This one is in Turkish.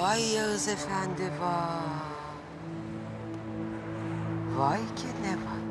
Vay Yağız Efendi vay. Vay ki ne var.